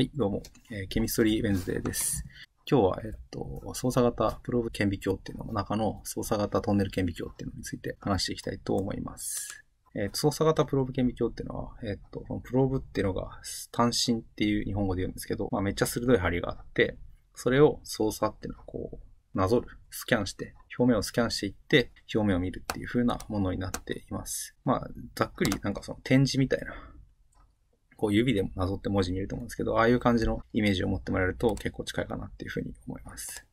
はい、どうも、えー、ケミストリーウェンズデーです。今日は、えっと、操作型プローブ顕微鏡っていうのの中の操作型トンネル顕微鏡っていうのについて話していきたいと思います。えっと、操作型プローブ顕微鏡っていうのは、えっと、このプローブっていうのが単身っていう日本語で言うんですけど、まあ、めっちゃ鋭い針があって、それを操作っていうのはこう、なぞる、スキャンして、表面をスキャンしていって、表面を見るっていう風なものになっています。まあ、ざっくりなんかその展示みたいなこう指でなぞって文字見ると思うんですけど、ああいう感じのイメージを持ってもらえると結構近いかなっていうふうに思います。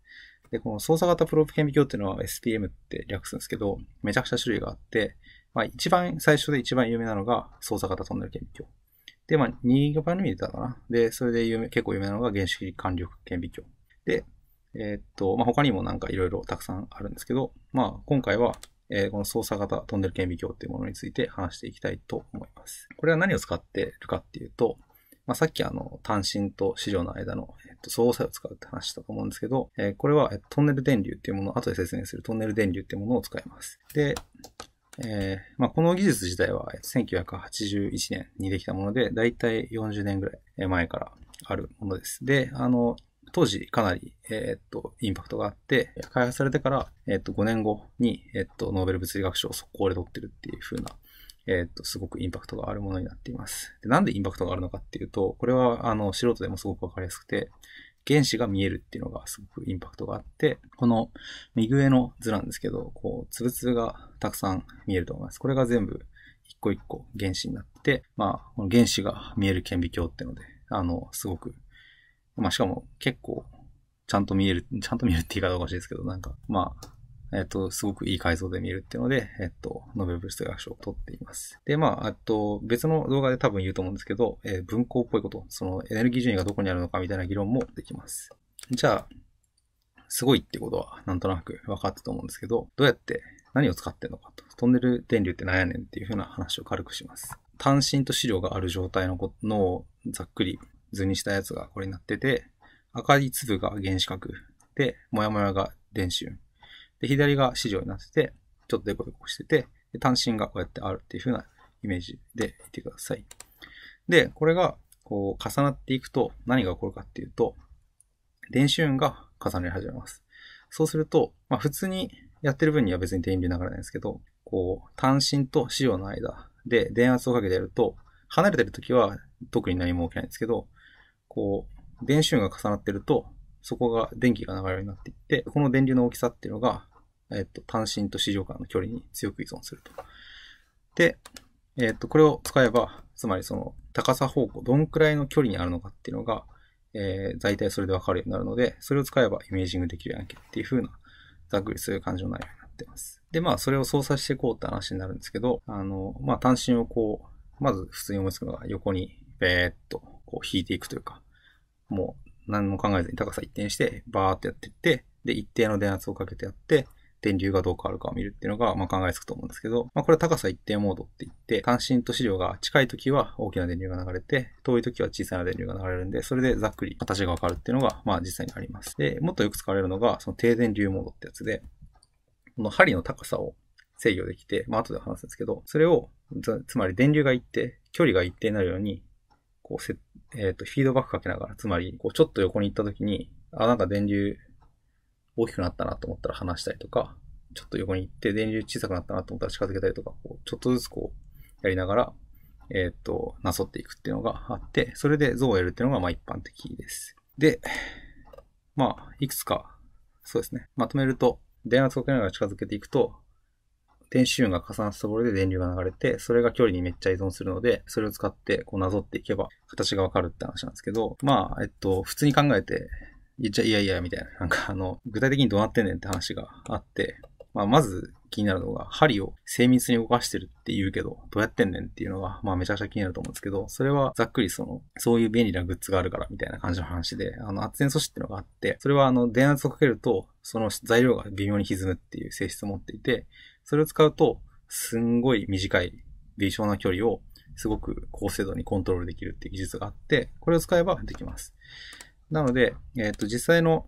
で、この操作型プローブ顕微鏡っていうのは SPM って略すんですけど、めちゃくちゃ種類があって、まあ一番最初で一番有名なのが操作型トンネル顕微鏡。で、まあ2番目に出たかな。で、それで有名、結構有名なのが原子管力顕微鏡。で、えー、っと、まあ他にもなんか色々たくさんあるんですけど、まあ今回はえ、この操作型トンネル顕微鏡っていうものについて話していきたいと思います。これは何を使ってるかっていうと、まあ、さっきあの、単身と資料の間の、えっと、相互作用を使うって話したと思うんですけど、え、これは、えトンネル電流っていうものを後で説明するトンネル電流っていうものを使います。で、えー、まあ、この技術自体は1981年にできたもので、だいたい40年ぐらい前からあるものです。で、あの、当時かなり、えー、っと、インパクトがあって、開発されてから、えー、っと、5年後に、えー、っと、ノーベル物理学賞を速攻で取ってるっていう風な、えっと、すごくインパクトがあるものになっています。でなんでインパクトがあるのかっていうと、これは、あの、素人でもすごくわかりやすくて、原子が見えるっていうのがすごくインパクトがあって、この右上の図なんですけど、こう、つぶつぶがたくさん見えると思います。これが全部一個一個原子になって、まあ、この原子が見える顕微鏡っていうので、あの、すごくまあしかも結構ちゃんと見える、ちゃんと見えるって言い方おかしいですけど、なんか、まあ、えっと、すごくいい改造で見えるっていうので、えっと、ノベル物理学賞を取っています。で、まあ、えっと、別の動画で多分言うと思うんですけど、えー、分光っぽいこと、そのエネルギー順位がどこにあるのかみたいな議論もできます。じゃあ、すごいってことはなんとなく分かったと思うんですけど、どうやって何を使ってんのかと。トンネル電流って何やねんっていう風な話を軽くします。単身と資料がある状態ののをざっくり図にしたやつがこれになってて、赤い粒が原子核で、もやもやが電子運。で、左が子状になってて、ちょっとデコデコしてて、で単身がこうやってあるっていう風なイメージでいてください。で、これがこう重なっていくと何が起こるかっていうと、電子運が重なり始めます。そうすると、まあ普通にやってる分には別に電流流れないんですけど、こう、単身と子葉の間で電圧をかけてやると、離れてる時は特に何も起きないんですけど、こう、電子運が重なってると、そこが電気が流れるようになっていって、この電流の大きさっていうのが、えっと、単身と市場間の距離に強く依存すると。で、えっと、これを使えば、つまりその高さ方向、どんくらいの距離にあるのかっていうのが、えー、大体それでわかるようになるので、それを使えばイメージングできるやんけっていう風な、ざっくりそういう感じの内容になってます。で、まあ、それを操作していこうって話になるんですけど、あの、まあ、単身をこう、まず普通に思いつくのが横にべーっとこう引いていくというか、もう何も考えずに高さ一定にして、バーってやっていって、で、一定の電圧をかけてやって、電流がどう変わるかを見るっていうのが、まあ、考えつくと思うんですけど、まあ、これは高さ一定モードって言って、関心と資料が近い時は大きな電流が流れて、遠い時は小さな電流が流れるんで、それでざっくり形がわかるっていうのが、まあ、実際にあります。で、もっとよく使われるのが、その低電流モードってやつで、この針の高さを制御できて、まあ、後で話すんですけど、それを、つまり電流が一定、距離が一定になるように、こうせ、えっ、ー、と、フィードバックかけながら、つまり、こう、ちょっと横に行った時に、あ、なんか電流大きくなったなと思ったら離したりとか、ちょっと横に行って電流小さくなったなと思ったら近づけたりとか、こう、ちょっとずつこう、やりながら、えっ、ー、と、なぞっていくっていうのがあって、それで像を得るっていうのが、まあ一般的です。で、まあ、いくつか、そうですね。まとめると、電圧をかけながら近づけていくと、電子運が重なったところで電流が流れて、それが距離にめっちゃ依存するので、それを使ってこうなぞっていけば形がわかるって話なんですけど、まあ、えっと、普通に考えて、言っちゃいやいやみたいな、なんかあの、具体的にどうなってんねんって話があって、まあ、まず気になるのが、針を精密に動かしてるって言うけど、どうやってんねんっていうのが、まあめちゃくちゃ気になると思うんですけど、それはざっくりその、そういう便利なグッズがあるからみたいな感じの話で、あの、圧電素子っていうのがあって、それはあの、電圧をかけると、その材料が微妙に歪むっていう性質を持っていて、それを使うと、すんごい短い微小な距離をすごく高精度にコントロールできるっていう技術があって、これを使えばできます。なので、えっ、ー、と、実際の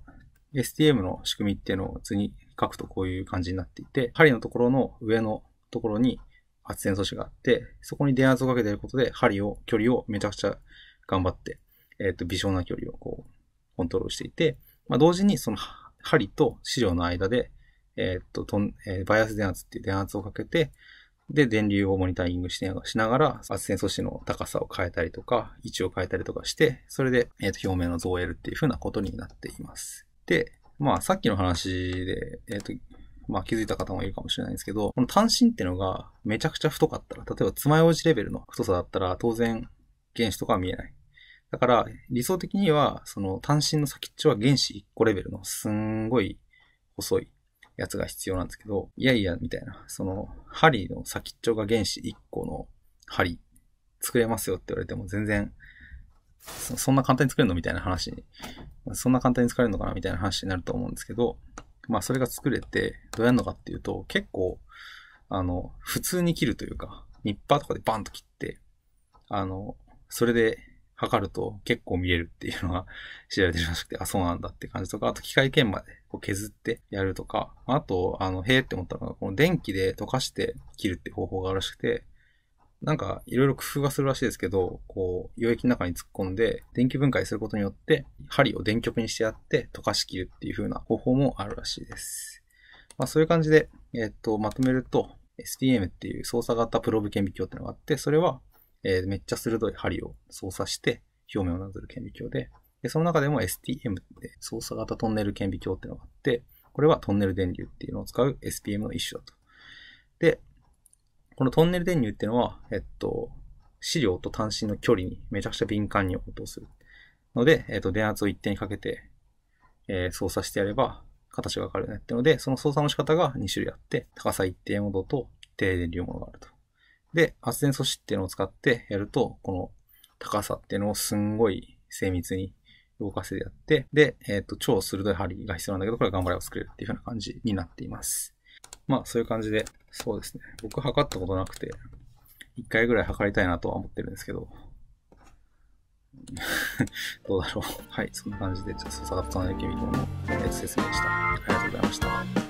STM の仕組みっていうのを図に書くとこういう感じになっていて、針のところの上のところに圧電素子があって、そこに電圧をかけていることで針を、距離をめちゃくちゃ頑張ってえっ、と、微小な距離をこう、コントロールしていて、まあ、同時にその針と資料の間で、えっ、と、とん、えー、バイアス電圧っていう電圧をかけて、で、電流をモニタリングしながら、圧線素子の高さを変えたりとか、位置を変えたりとかして、それで、えっ、と、表面の像を得るっていう風なことになっています。で、まあ、さっきの話で、えっ、と、まあ気づいた方もいるかもしれないんですけど、この単芯ってのがめちゃくちゃ太かったら、例えば爪楊枝レベルの太さだったら当然原子とかは見えない。だから理想的にはその単芯の先っちょは原子1個レベルのすんごい細いやつが必要なんですけど、いやいや、みたいな、その針の先っちょが原子1個の針作れますよって言われても全然そんな簡単に作れるのみたいな話。に、そんな簡単に作れるのかな？みたいな話になると思うんですけど、まあそれが作れて、どうやるのかっていうと、結構、あの、普通に切るというか、ニッパーとかでバンと切って、あの、それで測ると結構見えるっていうのが知られてるらしくて、あ、そうなんだって感じとか、あと機械研磨でこう削ってやるとか、あと、あの、へえって思ったのが、この電気で溶かして切るって方法があるらしくて、なんか、いろいろ工夫がするらしいですけど、こう、溶液の中に突っ込んで、電気分解することによって、針を電極にしてやって、溶かし切るっていう風な方法もあるらしいです。まあ、そういう感じで、えっと、まとめると、SPM っていう操作型プローブ顕微鏡っていうのがあって、それは、えー、めっちゃ鋭い針を操作して、表面をなぞる顕微鏡で、で、その中でも STM って操作型トンネル顕微鏡っていうのがあって、これはトンネル電流っていうのを使う SPM の一種だと。で、このトンネル電流っていうのは、えっと、資料と単身の距離にめちゃくちゃ敏感に応答する。ので、えっと、電圧を一定にかけて、えー、操作してやれば、形がわかるよねってので、その操作の仕方が2種類あって、高さ一定モードと低電流モードがあると。で、圧電素子っていうのを使ってやると、この高さっていうのをすんごい精密に動かせてやって、で、えっ、と、超鋭い針が必要なんだけど、これは頑張れを作れるっていう風な感じになっています。まあ、そういう感じで、そうですね。僕測ったことなくて、一回ぐらい測りたいなとは思ってるんですけど、どうだろう。はい、そんな感じで、ちょっとサガットの駅見の説明でした。ありがとうございました。